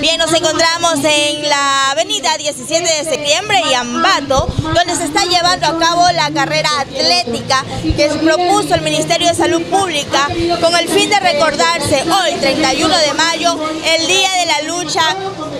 Bien, nos encontramos en la avenida 17 de septiembre y Ambato, donde se está llevando a cabo la carrera atlética que propuso el Ministerio de Salud Pública con el fin de recordarse hoy, 31 de mayo, el Día de la Lucha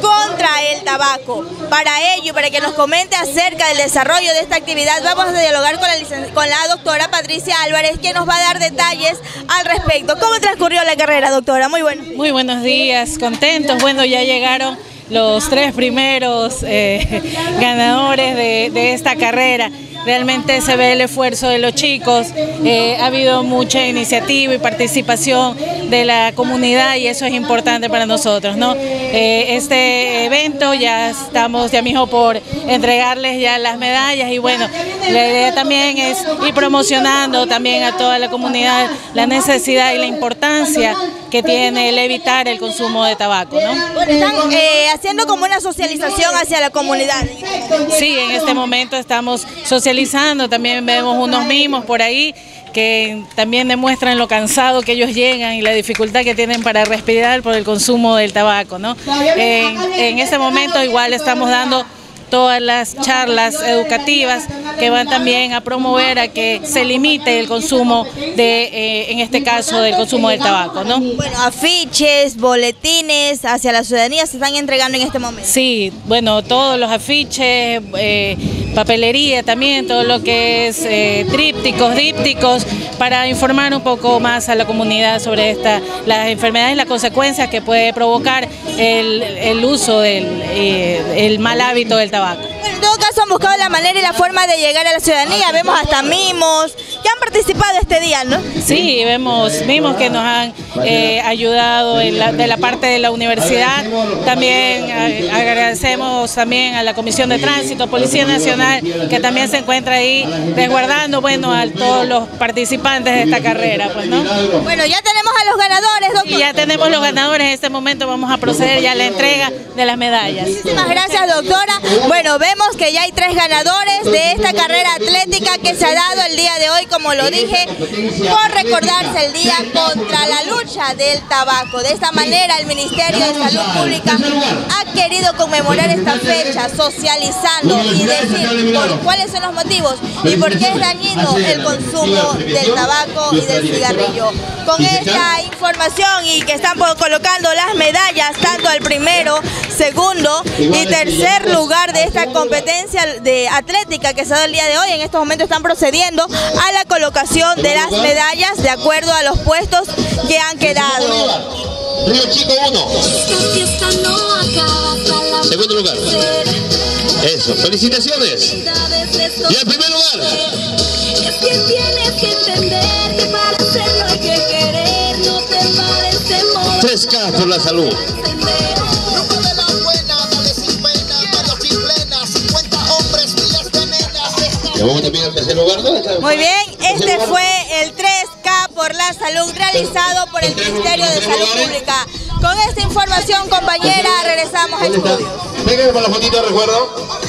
contra el Tabaco. Para ello, para que nos comente acerca del desarrollo de esta actividad, vamos a dialogar con la, con la doctora Patricia Álvarez, que nos va a dar detalles al respecto. ¿Cómo transcurrió la carrera, doctora? Muy bueno. Muy buenos días, contentos. Bueno, ya llegaron los tres primeros eh, ganadores de, esta carrera. Realmente se ve el esfuerzo de los chicos, eh, ha habido mucha iniciativa y participación de la comunidad y eso es importante para nosotros. ¿no? Eh, este evento ya estamos ya mismo por entregarles ya las medallas y bueno, la idea también es ir promocionando también a toda la comunidad la necesidad y la importancia que tiene el evitar el consumo de tabaco. ¿no? están eh, haciendo como una socialización hacia la comunidad. Sí, en este momento estamos socializando, también vemos unos mimos por ahí que también demuestran lo cansado que ellos llegan y la dificultad que tienen para respirar por el consumo del tabaco. ¿no? En, en este momento igual estamos dando todas las charlas educativas que van también a promover a que se limite el consumo de, eh, en este caso, del consumo del tabaco, ¿no? Bueno, afiches, boletines hacia la ciudadanía se están entregando en este momento. Sí, bueno, todos los afiches, eh, papelería también, todo lo que es eh, trípticos, dípticos, para informar un poco más a la comunidad sobre esta, las enfermedades y las consecuencias que puede provocar el, el uso del el mal hábito del tabaco. En todo caso han buscado la manera y la forma de llegar a la ciudadanía, vemos hasta mimos que han participado este día, ¿no? Sí, vemos mimos que nos han eh, ayudado de la parte de la universidad, también eh, agradecemos también a la Comisión de Tránsito, Policía Nacional, que también se encuentra ahí resguardando, bueno, a todos los participantes de esta carrera, pues, ¿no? Bueno, ya tenemos a los ganadores, doctor. ya tenemos los ganadores, en este momento vamos a proceder ya a la entrega de las medallas. Muchísimas gracias, doctora. Bueno, vemos que ya hay tres ganadores de esta carrera atlética que se ha dado el día de hoy, como lo dije, por recordarse el día contra la lucha del tabaco. De esta manera, el Ministerio de Salud Pública ha querido conmemorar esta fecha socializando y decir cuáles son los motivos y por qué es dañino el consumo del tabaco y del cigarrillo. Con esta información y que están colocando las medallas tanto al primero, segundo y tercer lugar de esta competencia de atlética que se ha dado el día de hoy. En estos momentos están procediendo a la colocación de las medallas de acuerdo a los puestos que han quedado. Río Chico 1. Segundo lugar. Eso, felicitaciones. Y en primer lugar. Tres K por la salud. Muy bien, este fue el 3K por la salud realizado por el Ministerio de Salud Pública. Con esta información, compañera, regresamos al estudio. Venga con la fotito recuerdo.